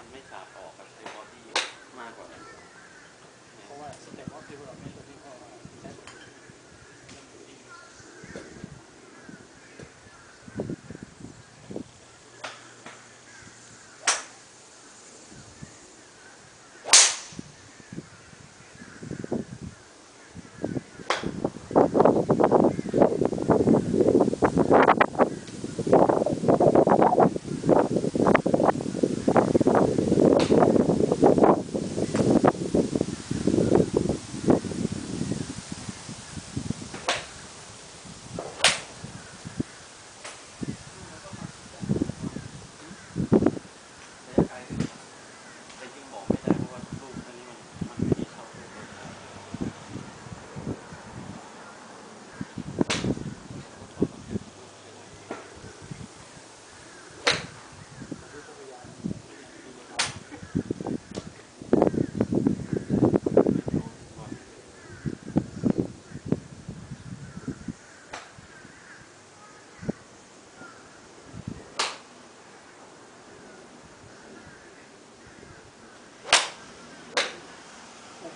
ันไม่ขาดออกกับเอ้บอที่มากกว่านั้นเพราะว่าสเต็ปออฟดีเราไม่ต์ตัวนี้ก็ใช้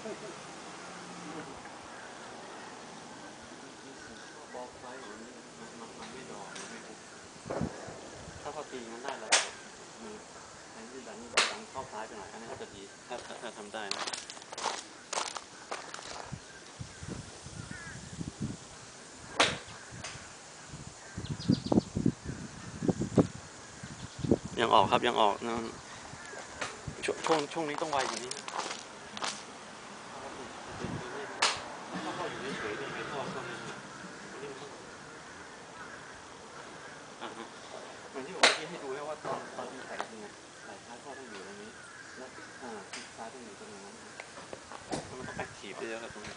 ถ้มันถ้าพอตีงั้นได้แล้วมือในที่ดันนี่ดันเข้าซ้ายไปหน่อยอันนี้ก็จะดีถ้าถ้าทำได้นะยังออกครับยังออกนะช่วงช่วงนี้ต้องไวอย่างนี้ กี้ให้ดูแล้วว่าตอนตอนที่แข่งจริงอะไหล่ซ้ายทอดต้องอยู่ตรงนี้ แล้วอ่าที่ซ้ายต้องอยู่ตรงนั้นมันต้องแอคทีฟเยอะๆครับตรงนี้